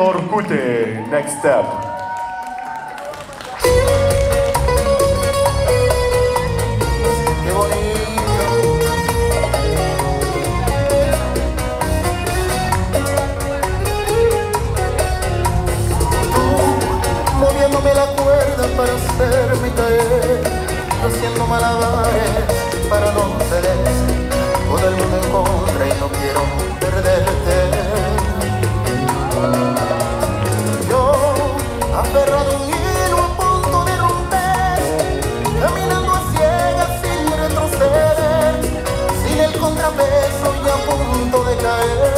Orkute, next step. Moviéndome la cuerda para hacerme caer, haciendo malabares para no ceder, todo el mundo en contra y no quiero contrapeso y a punto de caer.